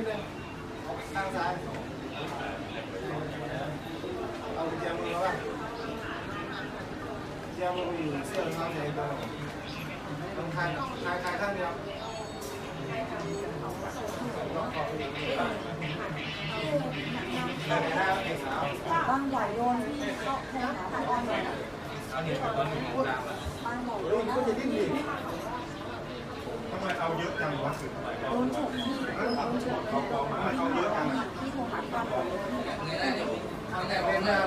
biết đấy có cái tăng giá nó sẽ là sang này rồi ông khai khai เราเรามีพี่โทรหาพี่คนนี้อย่างนี้นะเนี่ย